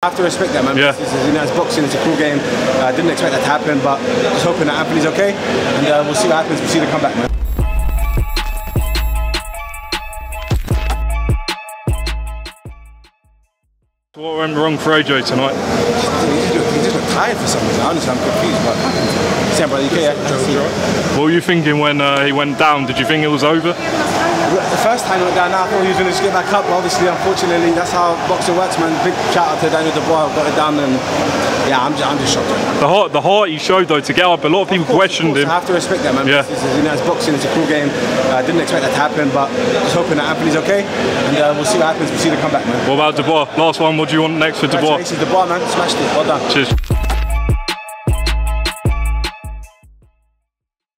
I have to respect that, man. Yeah. This is, you know, it's boxing. It's a cool game. I uh, didn't expect that to happen, but just hoping that Anthony's okay, and uh, we'll see what happens. We'll see the comeback, man. What went wrong for AJ tonight? He just looked, he just looked tired for some reason. Honestly, I'm confused. But Sam, brother, you okay? Yeah? What were you thinking when uh, he went down? Did you think it was over? The first time he went down, I thought he was going to just get back up. But obviously, unfortunately, that's how boxing works, man. Big shout out to Daniel Dubois, got it done, and yeah, I'm just, I'm just shocked. The heart, the heart he showed though to get up. A lot of people Of course, questioned of him. I have to respect that, man. Yeah. Is, you know, it's boxing. It's a cool game. I uh, didn't expect that to happen, but just hoping that Anthony's okay, and uh, we'll see what happens. We'll see the comeback, man. What about Dubois? Last one. What do you want next for Dubois? Dubois, man. Smashed it. Well done. Cheers.